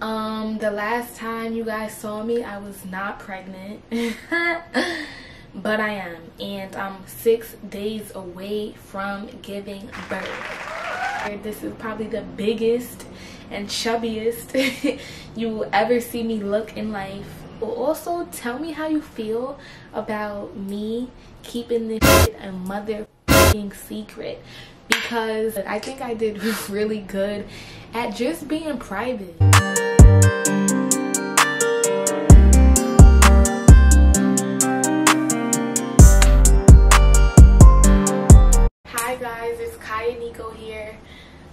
Um, the last time you guys saw me, I was not pregnant. but I am. And I'm six days away from giving birth. This is probably the biggest and chubbiest you will ever see me look in life. But also tell me how you feel about me keeping this a mother secret because I think I did really good at just being private.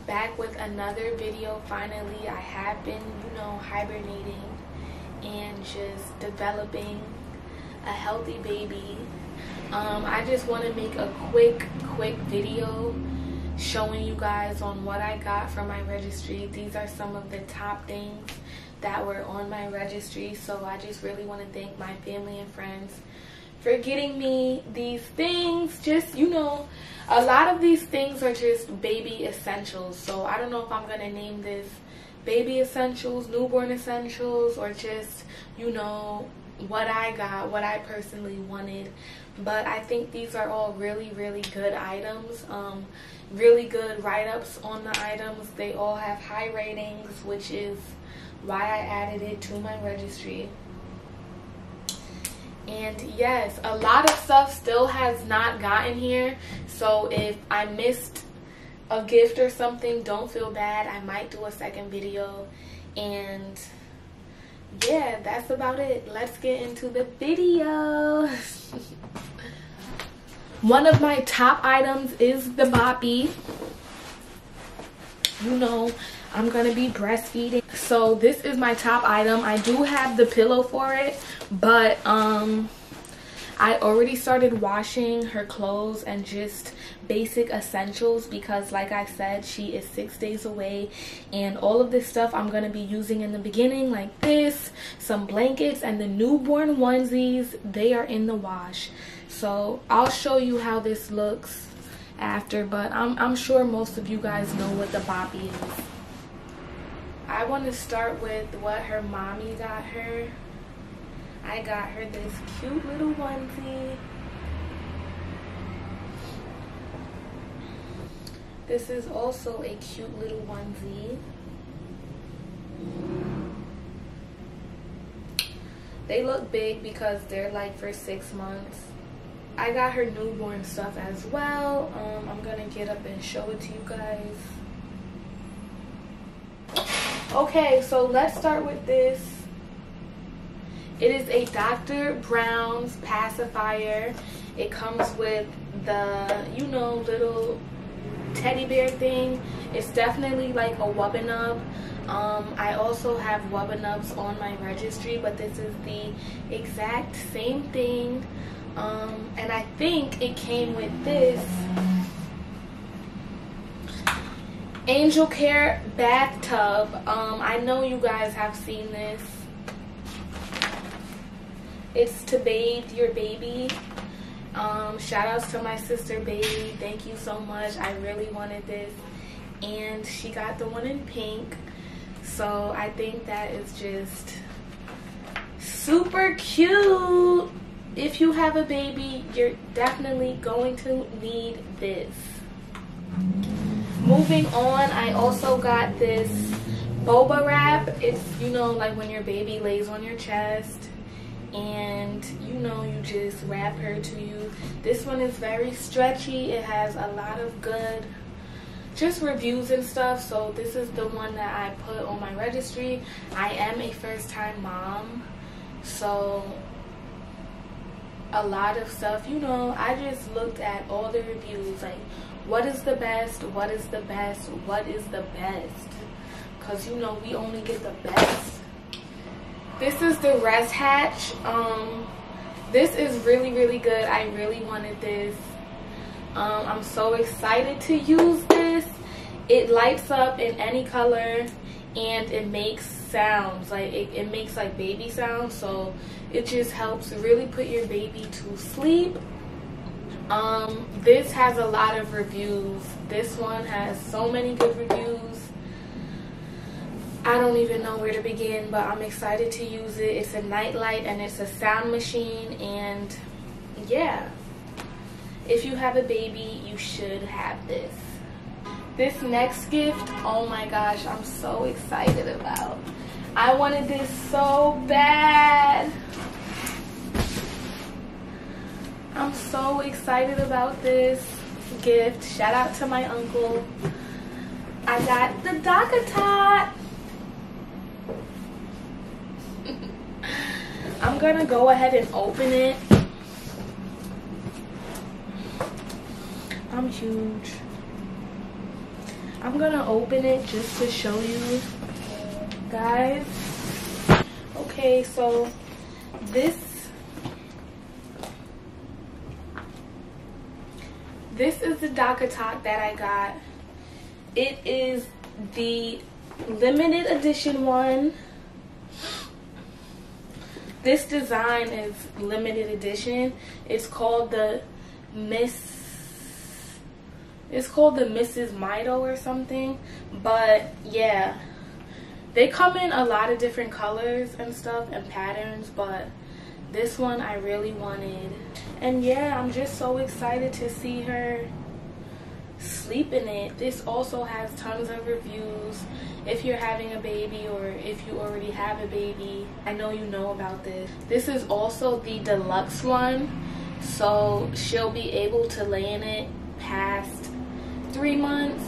Back with another video finally. I have been, you know, hibernating and just developing a healthy baby. Um, I just want to make a quick, quick video showing you guys on what I got from my registry. These are some of the top things that were on my registry. So I just really want to thank my family and friends for getting me these things. Just, you know, a lot of these things are just baby essentials. So I don't know if I'm going to name this baby essentials, newborn essentials, or just, you know, what I got, what I personally wanted. But I think these are all really, really good items. Um, really good write-ups on the items. They all have high ratings, which is why I added it to my registry. And yes, a lot of stuff still has not gotten here. So if I missed a gift or something, don't feel bad. I might do a second video. And yeah, that's about it. Let's get into the video. One of my top items is the boppy. You know, I'm going to be breastfeeding. So this is my top item. I do have the pillow for it, but um I already started washing her clothes and just basic essentials because like I said she is six days away. And all of this stuff I'm gonna be using in the beginning like this some blankets and the newborn onesies they are in the wash. So I'll show you how this looks after but I'm, I'm sure most of you guys know what the boppy is. I want to start with what her mommy got her I got her this cute little onesie. This is also a cute little onesie. They look big because they're like for six months. I got her newborn stuff as well. Um, I'm gonna get up and show it to you guys. Okay, so let's start with this it is a Dr. Brown's pacifier. It comes with the, you know, little teddy bear thing. It's definitely like a Wubba Nub. Um, I also have Wubba Nubs on my registry, but this is the exact same thing. Um, and I think it came with this Angel Care bathtub. Um, I know you guys have seen this. It's to bathe your baby. Um, shout outs to my sister baby. Thank you so much. I really wanted this. And she got the one in pink. So I think that is just super cute. If you have a baby, you're definitely going to need this. Moving on, I also got this boba wrap. It's, you know, like when your baby lays on your chest and you know you just wrap her to you. This one is very stretchy. It has a lot of good just reviews and stuff. So this is the one that I put on my registry. I am a first time mom so a lot of stuff you know I just looked at all the reviews like what is the best what is the best what is the best? Because you know we only get the best this is the Rest Hatch. Um, this is really, really good. I really wanted this. Um, I'm so excited to use this. It lights up in any color and it makes sounds. Like it, it makes like baby sounds. So it just helps really put your baby to sleep. Um, this has a lot of reviews. This one has so many good reviews. I don't even know where to begin, but I'm excited to use it. It's a nightlight and it's a sound machine and yeah. If you have a baby, you should have this. This next gift, oh my gosh, I'm so excited about. I wanted this so bad. I'm so excited about this gift. Shout out to my uncle. I got the DockATot. I'm gonna go ahead and open it. I'm huge. I'm gonna open it just to show you guys. Okay, so this this is the DockATot that I got. It is the limited edition one this design is limited edition. It's called the Miss it's called the Mrs. Mido or something. But yeah, they come in a lot of different colors and stuff and patterns, but this one I really wanted. And yeah, I'm just so excited to see her sleep in it. This also has tons of reviews. If you're having a baby or if you already have a baby, I know you know about this. This is also the deluxe one. So she'll be able to lay in it past three months.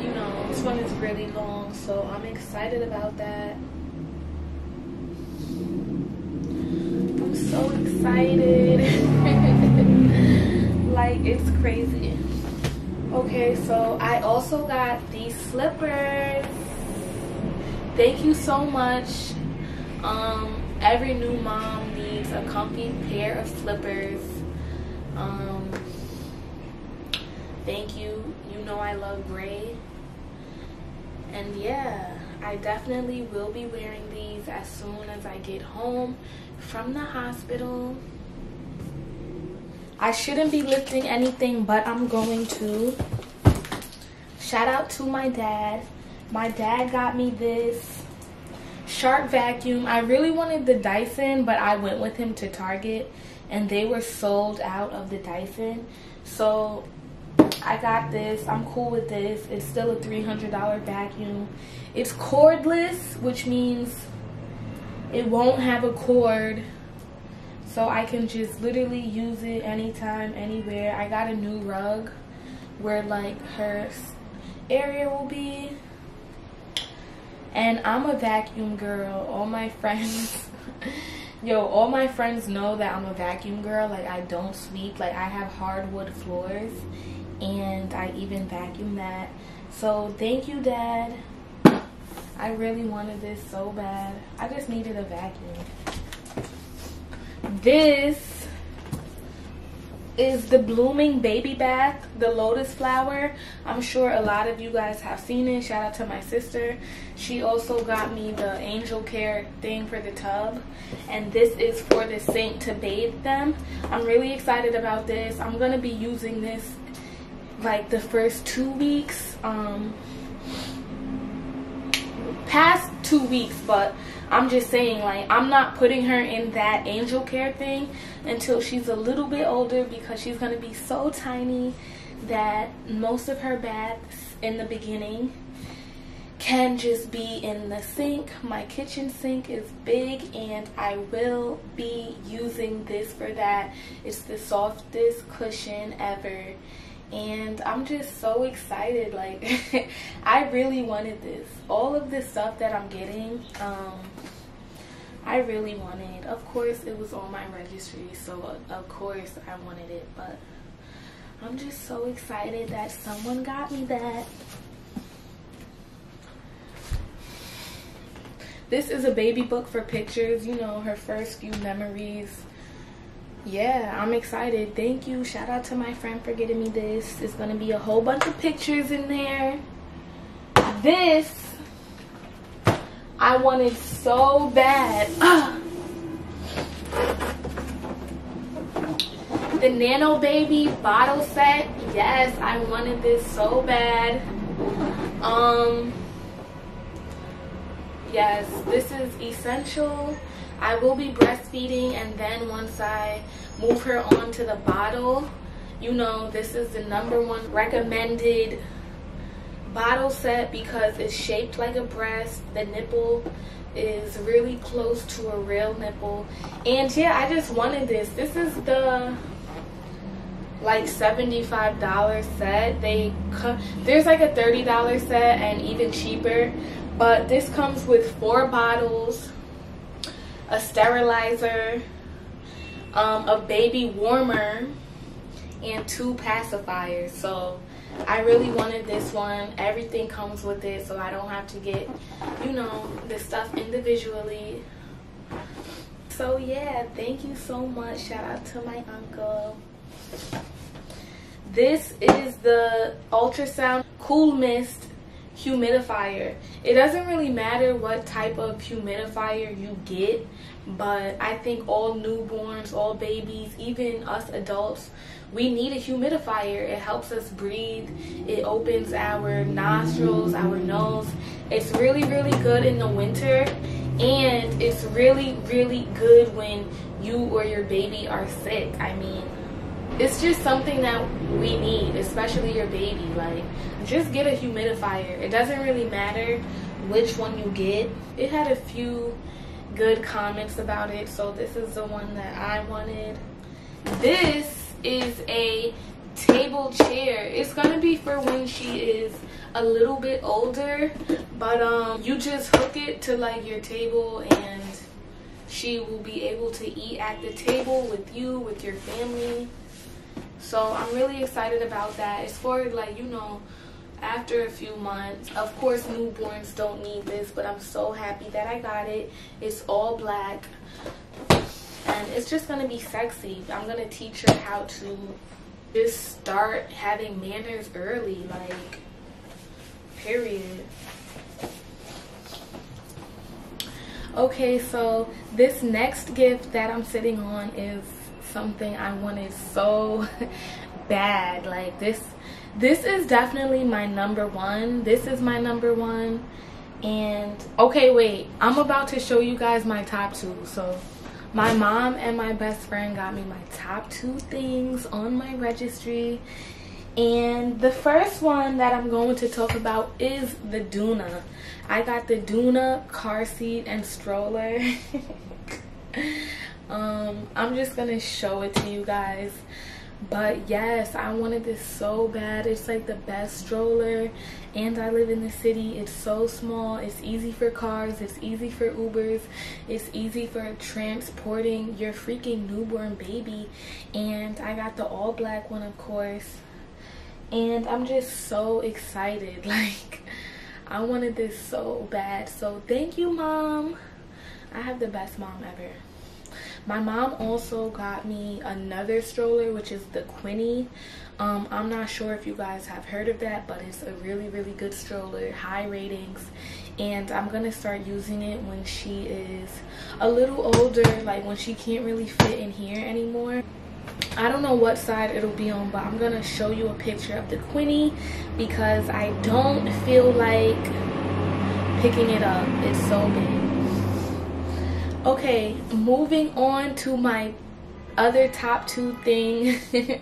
You know, this one is really long, so I'm excited about that. I'm so excited. like, it's crazy. Okay, so I also got these slippers. Thank you so much. Um, every new mom needs a comfy pair of slippers. Um, thank you. You know I love gray. And yeah, I definitely will be wearing these as soon as I get home from the hospital. I shouldn't be lifting anything, but I'm going to. Shout out to my dad. My dad got me this Shark vacuum. I really wanted the Dyson, but I went with him to Target, and they were sold out of the Dyson. So I got this. I'm cool with this. It's still a $300 vacuum. It's cordless, which means it won't have a cord so I can just literally use it anytime anywhere. I got a new rug where like her area will be. And I'm a vacuum girl. All my friends yo all my friends know that I'm a vacuum girl. Like I don't sweep. Like I have hardwood floors and I even vacuum that. So thank you dad. I really wanted this so bad. I just needed a vacuum this is the blooming baby bath the lotus flower. I'm sure a lot of you guys have seen it. Shout out to my sister. She also got me the angel care thing for the tub and this is for the sink to bathe them. I'm really excited about this. I'm gonna be using this like the first two weeks. Um past two weeks but I'm just saying, like, I'm not putting her in that angel care thing until she's a little bit older because she's going to be so tiny that most of her baths in the beginning can just be in the sink. My kitchen sink is big and I will be using this for that. It's the softest cushion ever and I'm just so excited like I really wanted this. All of this stuff that I'm getting um I really wanted. Of course it was on my registry so of course I wanted it but I'm just so excited that someone got me that. This is a baby book for pictures you know her first few memories yeah, I'm excited. Thank you. Shout out to my friend for getting me this. it's to be a whole bunch of pictures in there. This, I wanted so bad. the Nano Baby bottle set. Yes, I wanted this so bad. Um, yes this is essential i will be breastfeeding and then once i move her on to the bottle you know this is the number one recommended bottle set because it's shaped like a breast. The nipple is really close to a real nipple. And yeah i just wanted this. This is the like $75 set. They there's like a $30 set and even cheaper. But this comes with four bottles a sterilizer um, a baby warmer and two pacifiers. So I really wanted this one. Everything comes with it so I don't have to get you know the stuff individually. So yeah thank you so much. Shout out to my uncle. This is the ultrasound cool mist humidifier. It doesn't really matter what type of humidifier you get but i think all newborns all babies even us adults we need a humidifier. It helps us breathe. It opens our nostrils our nose. It's really really good in the winter and it's really really good when you or your baby are sick. I mean it's just something that we need, especially your baby. Like, just get a humidifier. It doesn't really matter which one you get. It had a few good comments about it, so this is the one that I wanted. This is a table chair. It's gonna be for when she is a little bit older, but um, you just hook it to like your table and she will be able to eat at the table with you, with your family. So I'm really excited about that. It's for like, you know, after a few months. Of course, newborns don't need this, but I'm so happy that I got it. It's all black. And it's just going to be sexy. I'm going to teach her how to just start having manners early. Like, period. Okay, so this next gift that I'm sitting on is something I wanted so bad. Like this this is definitely my number one. This is my number one. And okay, wait. I'm about to show you guys my top two. So my mom and my best friend got me my top two things on my registry. And the first one that I'm going to talk about is the Doona. I got the Doona car seat and stroller. um i'm just gonna show it to you guys. But yes i wanted this so bad. It's like the best stroller and i live in the city. It's so small. It's easy for cars. It's easy for ubers. It's easy for transporting your freaking newborn baby. And i got the all black one of course. And i'm just so excited. Like i wanted this so bad. So thank you mom. I have the best mom ever my mom also got me another stroller, which is the Quinny. Um, I'm not sure if you guys have heard of that, but it's a really, really good stroller, high ratings. And I'm going to start using it when she is a little older, like when she can't really fit in here anymore. I don't know what side it'll be on, but I'm going to show you a picture of the Quinny because I don't feel like picking it up. It's so big okay moving on to my other top two thing.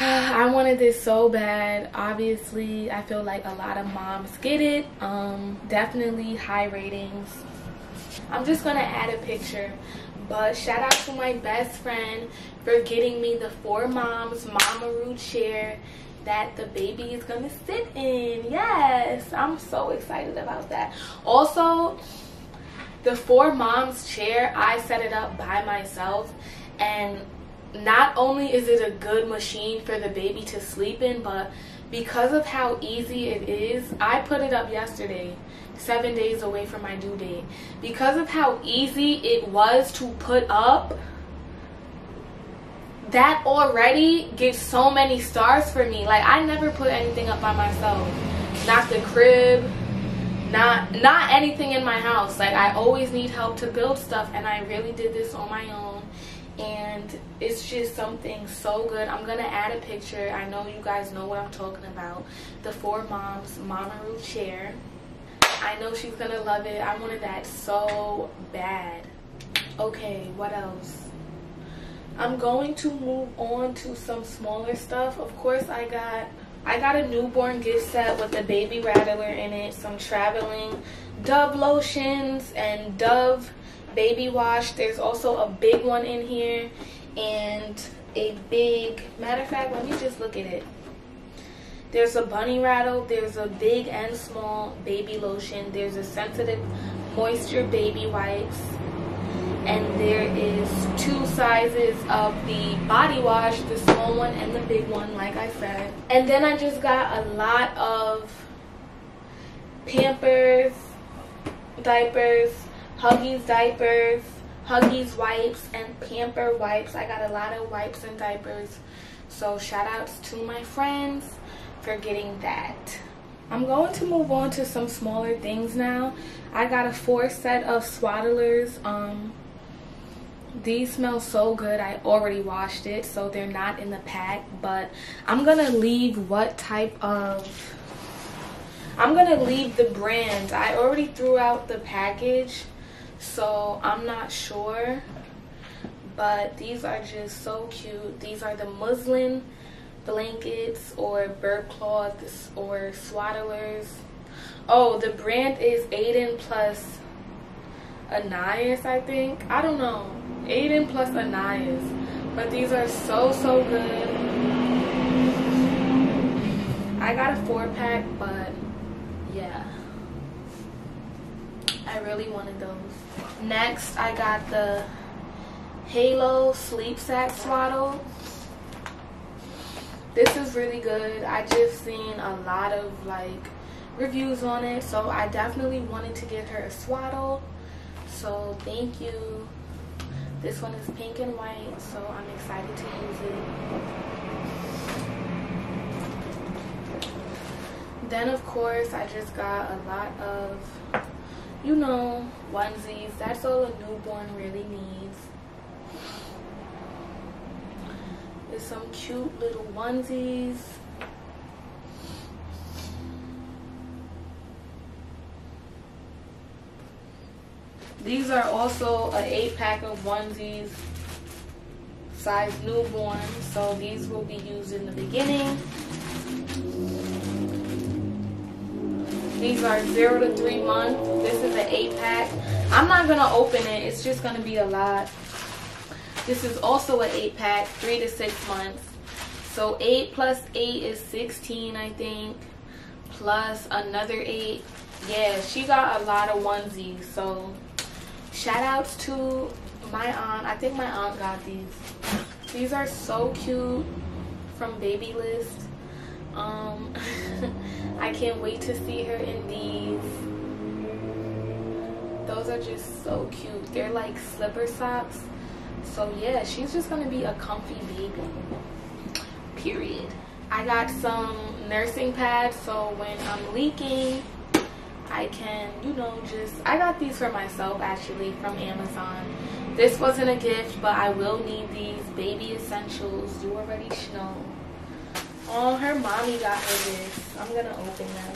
I wanted this so bad. Obviously I feel like a lot of moms get it. Um definitely high ratings. I'm just gonna add a picture. But shout out to my best friend for getting me the four moms Mamaroo chair that the baby is gonna sit in. Yes I'm so excited about that. Also the four moms chair i set it up by myself. And not only is it a good machine for the baby to sleep in but because of how easy it is i put it up yesterday seven days away from my due date. Because of how easy it was to put up that already gives so many stars for me. Like i never put anything up by myself. Not the crib not not anything in my house like i always need help to build stuff and i really did this on my own and it's just something so good i'm gonna add a picture i know you guys know what i'm talking about the four moms Mamaroo chair I know she's gonna love it. I wanted that so bad. Okay, what else? I'm going to move on to some smaller stuff. Of course, I got I got a newborn gift set with a baby rattler in it, some traveling Dove lotions and Dove baby wash. There's also a big one in here and a big, matter of fact, let me just look at it. There's a bunny rattle, there's a big and small baby lotion, there's a sensitive moisture baby wipes, and there is two sizes of the body wash the small one and the big one like i said and then i just got a lot of pampers diapers huggies diapers huggies wipes and pamper wipes i got a lot of wipes and diapers so shout outs to my friends for getting that I'm going to move on to some smaller things now. I got a four set of swaddlers. Um, these smell so good i already washed it so they're not in the pack but i'm gonna leave what type of i'm gonna leave the brand. I already threw out the package so i'm not sure but these are just so cute. These are the muslin blankets or bird cloths or swaddlers. Oh the brand is Aden plus Anais i think. I don't know Aden plus Anais. But these are so, so good. I got a four pack, but yeah. I really wanted those. Next, I got the Halo Sleep Sack Swaddle. This is really good. I just seen a lot of like reviews on it, so I definitely wanted to get her a swaddle. So thank you. This one is pink and white, so I'm excited to use it. Then of course I just got a lot of, you know, onesies. That's all a newborn really needs. There's some cute little onesies. These are also an eight pack of onesies, size newborn. So these will be used in the beginning. These are zero to three months. This is an eight pack. I'm not gonna open it. It's just gonna be a lot. This is also an eight pack, three to six months. So eight plus eight is 16, I think. Plus another eight. Yeah, she got a lot of onesies. So shout outs to my aunt. I think my aunt got these. These are so cute from Babylist um i can't wait to see her in these. Those are just so cute. They're like slipper socks. So yeah she's just gonna be a comfy baby. Period. I got some nursing pads so when i'm leaking I can, you know, just, I got these for myself actually from Amazon. This wasn't a gift, but I will need these baby essentials. You already know. Oh, her mommy got her this. I'm gonna open them.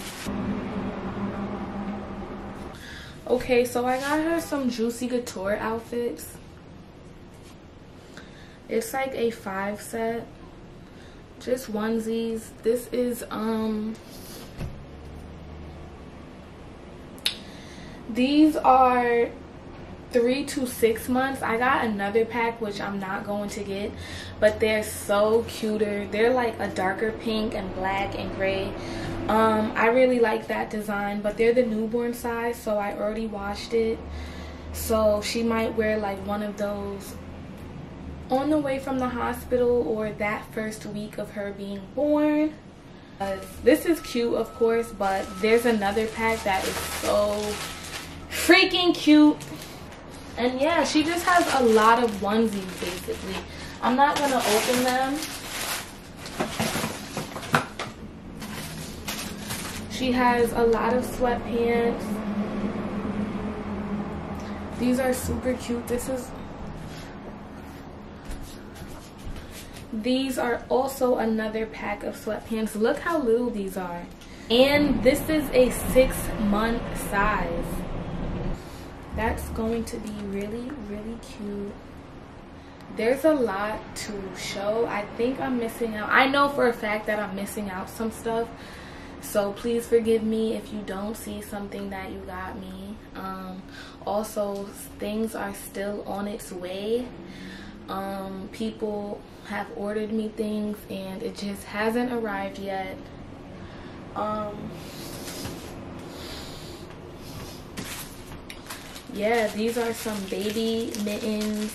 Okay, so I got her some Juicy Couture outfits. It's like a five set. Just onesies. This is, um, these are three to six months. I got another pack which i'm not going to get but they're so cuter. They're like a darker pink and black and gray. Um i really like that design but they're the newborn size so i already washed it. So she might wear like one of those on the way from the hospital or that first week of her being born. This is cute of course but there's another pack that is so freaking cute. And yeah, she just has a lot of onesies basically. I'm not gonna open them. She has a lot of sweatpants. These are super cute. This is These are also another pack of sweatpants. Look how little these are. and this is a six month size that's going to be really really cute. There's a lot to show. I think i'm missing out. I know for a fact that i'm missing out some stuff. So please forgive me if you don't see something that you got me. Um, also things are still on its way. Um, people have ordered me things and it just hasn't arrived yet. Um, yeah these are some baby mittens.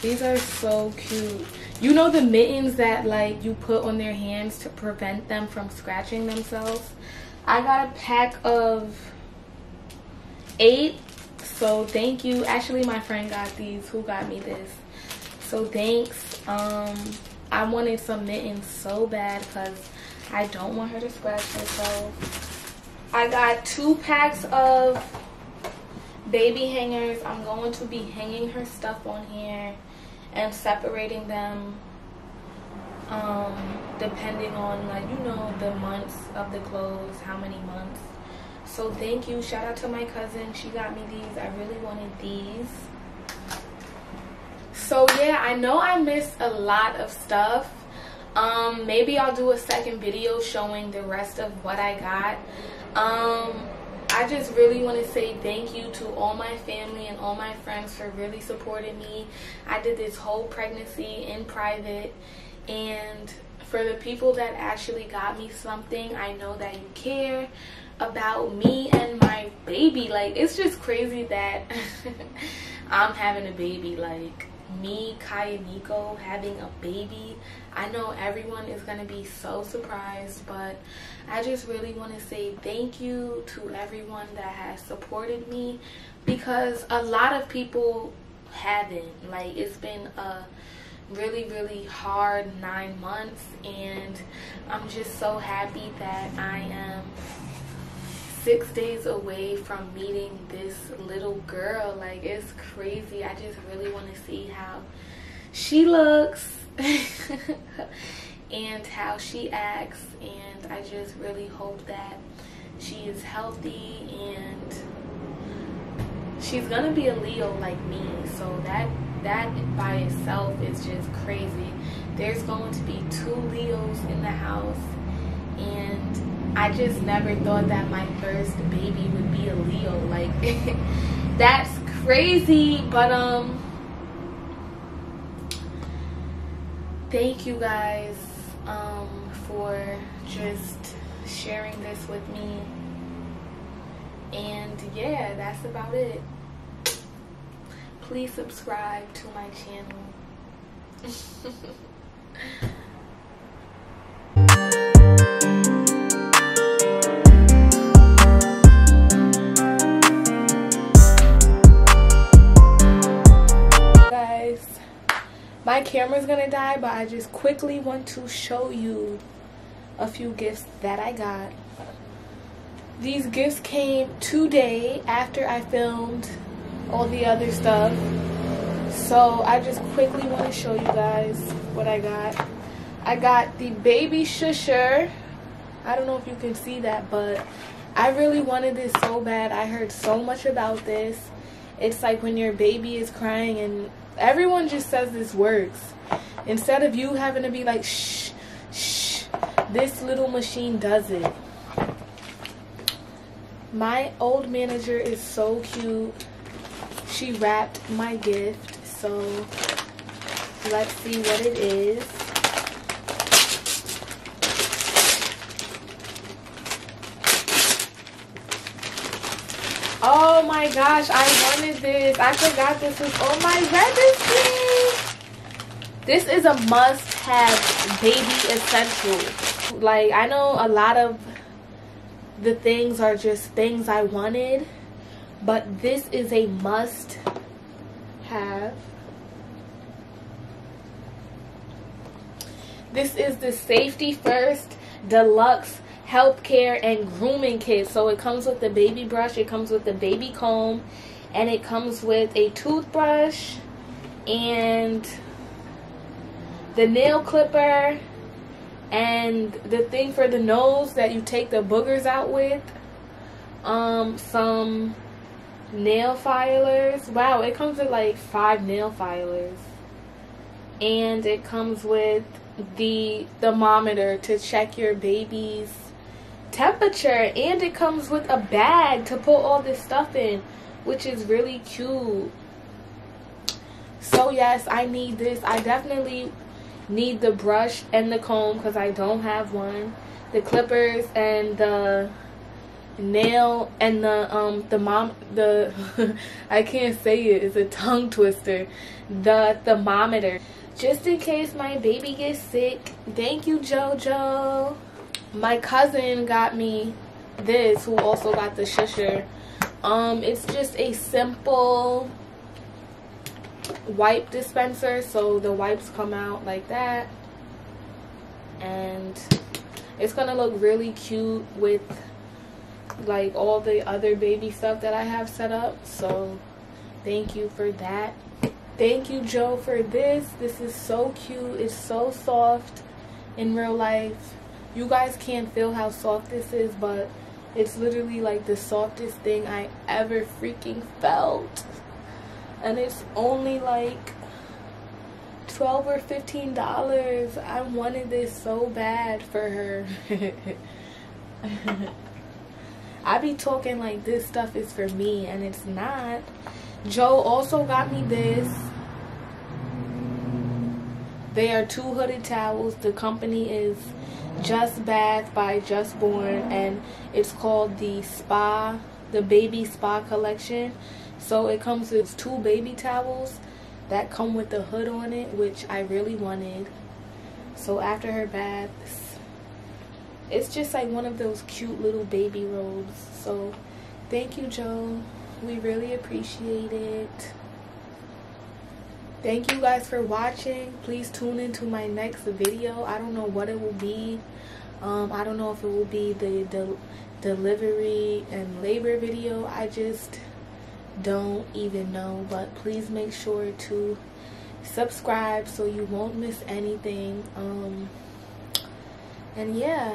These are so cute. You know the mittens that like you put on their hands to prevent them from scratching themselves? I got a pack of eight so thank you. Actually my friend got these. Who got me this? So thanks. Um i wanted some mittens so bad because i don't want her to scratch herself. I got two packs of baby hangers. I'm going to be hanging her stuff on here and separating them um, depending on like you know the months of the clothes how many months. So thank you. Shout out to my cousin. She got me these. I really wanted these. So yeah i know i missed a lot of stuff. Um maybe i'll do a second video showing the rest of what i got. Um I just really want to say thank you to all my family and all my friends for really supporting me. I did this whole pregnancy in private and for the people that actually got me something, I know that you care about me and my baby. Like, it's just crazy that I'm having a baby. Like, me, Kaya Nico having a baby. I know everyone is going to be so surprised, but I just really want to say thank you to everyone that has supported me because a lot of people haven't. Like, it's been a really, really hard nine months, and I'm just so happy that I am six days away from meeting this little girl. Like, it's crazy. I just really want to see how she looks and how she acts. And I just really hope that she is healthy and she's gonna be a Leo like me. So that that by itself is just crazy. There's going to be two Leos in the house and I just never thought that my first baby would be a Leo. Like that's crazy, but um thank you guys um for just sharing this with me. And yeah, that's about it. Please subscribe to my channel. camera's gonna die but I just quickly want to show you a few gifts that I got. These gifts came today after I filmed all the other stuff. So I just quickly want to show you guys what I got. I got the baby shusher. I don't know if you can see that but I really wanted this so bad. I heard so much about this. It's like when your baby is crying and everyone just says this works. Instead of you having to be like, shh, shh, this little machine does it. My old manager is so cute. She wrapped my gift, so let's see what it is. Oh my gosh, I wanted this. I forgot this was on my registry. This is a must-have baby essential. Like, I know a lot of the things are just things I wanted, but this is a must-have. This is the Safety First Deluxe healthcare and grooming kit. So it comes with the baby brush, it comes with the baby comb, and it comes with a toothbrush and the nail clipper and the thing for the nose that you take the boogers out with. Um some nail filers. Wow it comes with like five nail filers. And it comes with the thermometer to check your baby's temperature and it comes with a bag to put all this stuff in which is really cute. So yes i need this. I definitely need the brush and the comb because i don't have one. The clippers and the nail and the um the mom the I can't say it. It's a tongue twister. The thermometer. Just in case my baby gets sick. Thank you Jojo my cousin got me this who also got the shusher um it's just a simple wipe dispenser so the wipes come out like that and it's gonna look really cute with like all the other baby stuff that I have set up. So thank you for that. Thank you, Joe, for this. This is so cute. It's so soft in real life. You guys can't feel how soft this is, but it's literally like the softest thing I ever freaking felt. And it's only like 12 or 15 dollars. I wanted this so bad for her. I be talking like this stuff is for me and it's not. Joe also got me this. They are two hooded towels. The company is Just Bath by Just Born and it's called the Spa, the Baby Spa Collection. So it comes with two baby towels that come with the hood on it, which I really wanted. So after her baths, it's just like one of those cute little baby robes so thank you joe we really appreciate it thank you guys for watching. Please tune into my next video. I don't know what it will be. Um, i don't know if it will be the, the delivery and labor video. I just don't even know but please make sure to subscribe so you won't miss anything. Um, and yeah